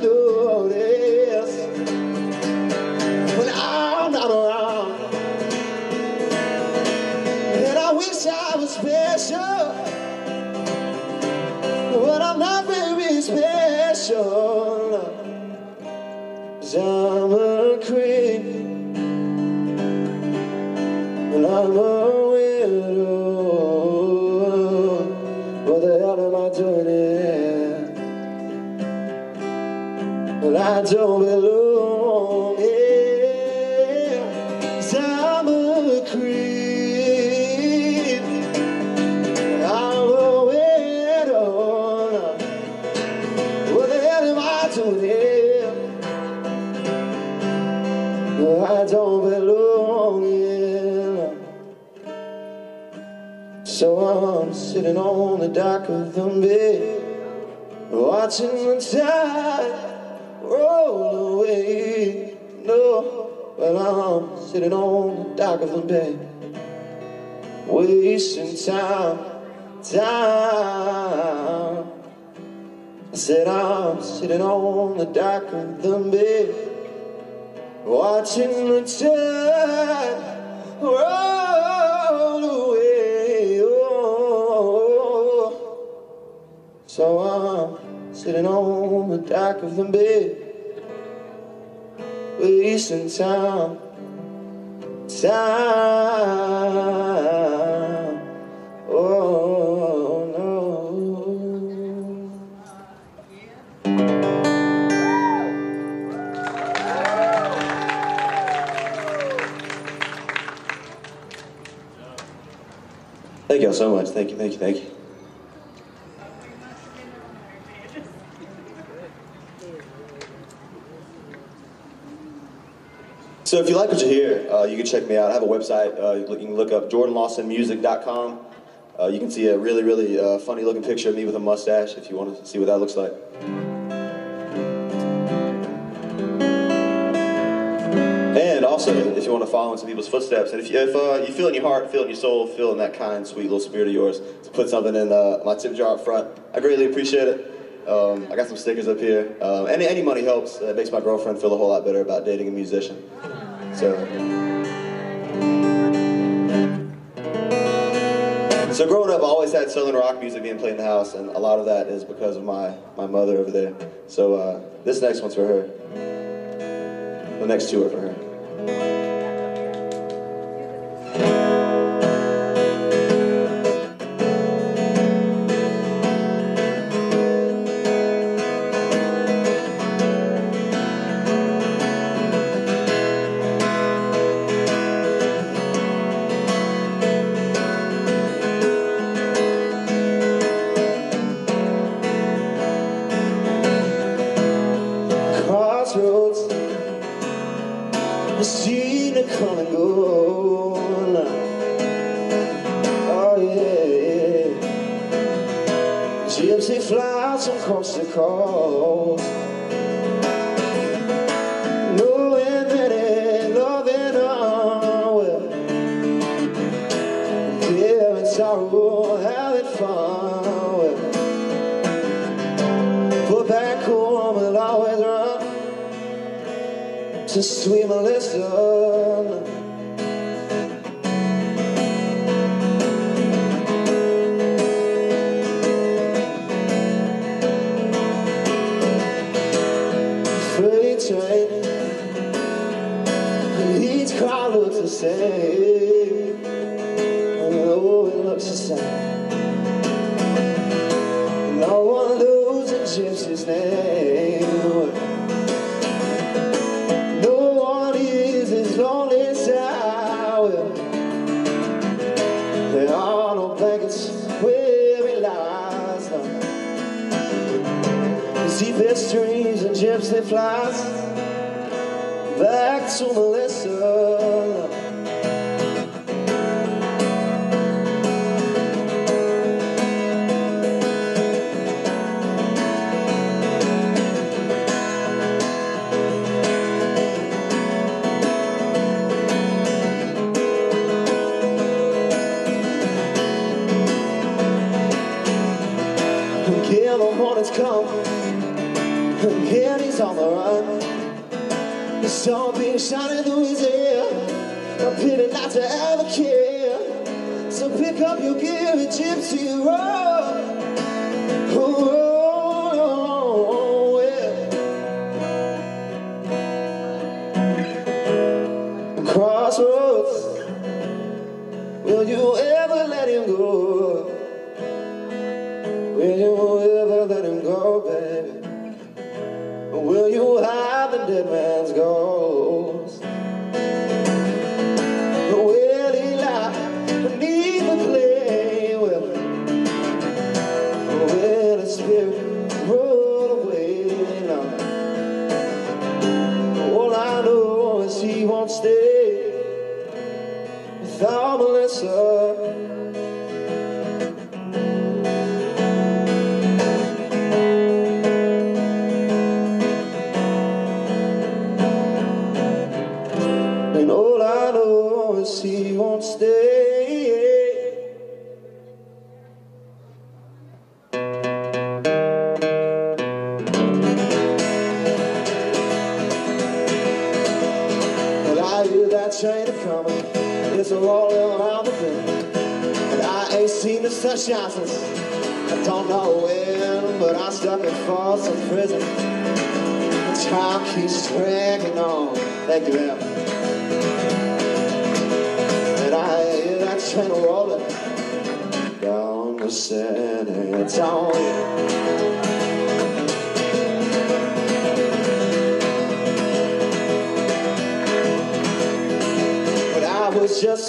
sitting on the dock of the bay, watching the tide roll away. Oh, so I'm sitting on the dock of the bay, wasting time, time. Y'all so much. Thank you, thank you, thank you. So if you like what you hear, uh, you can check me out. I have a website. Uh, you can look up jordanlawsonmusic.com. Uh, you can see a really, really uh, funny looking picture of me with a mustache if you want to see what that looks like. And also, if you want to follow in some people's footsteps. And if, you, if uh, you feel in your heart, feel in your soul, feel in that kind, sweet little spirit of yours to put something in uh, my tip jar up front, I greatly appreciate it. Um, I got some stickers up here. Um, any, any money helps. It makes my girlfriend feel a whole lot better about dating a musician. So. So growing up, I always had Southern rock music being played in the house, and a lot of that is because of my, my mother over there. So uh, this next one's for her. The next two are for her.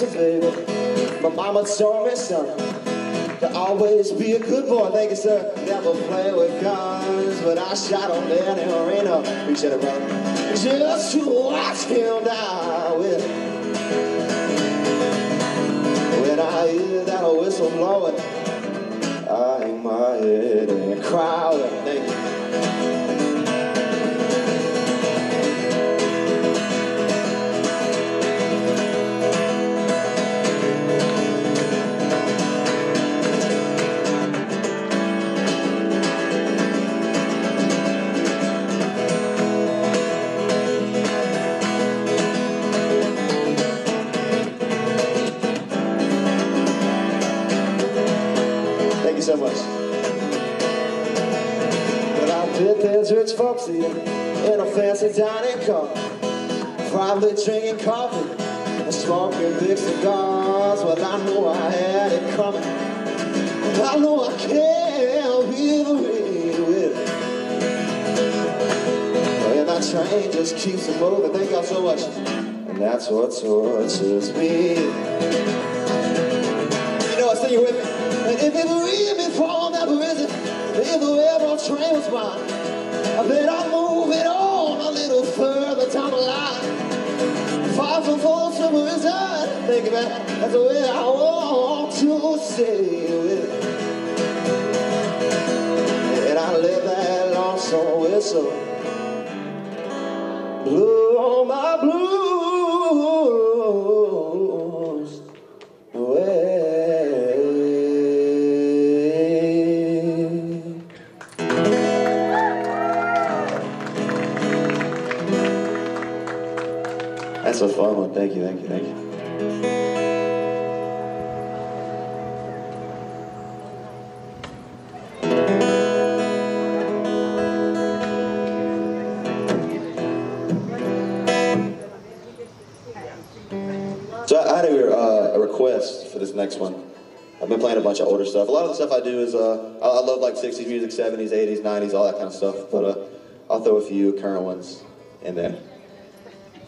Was a baby. My mama told me, son, to always be a good boy. Thank you, sir. Never play with guns, but I shot on Danny Marino. Appreciate it, brother. Just to watch him die with. When I hear that whistle blowing, that's what tortures me. You know, I sing it with me. And if ever even fall, that risen, if the ever train was mine, I bet I'll move it on a little further down the line. Far from false, never risen, think about it, that's the way Thank you, thank you, thank you. So I had a, uh, a request for this next one. I've been playing a bunch of older stuff. A lot of the stuff I do is, uh, I, I love like 60s music, 70s, 80s, 90s, all that kind of stuff. But uh, I'll throw a few current ones in there.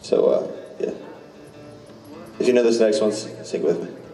So, uh, yeah. If you know this next one, sing with me.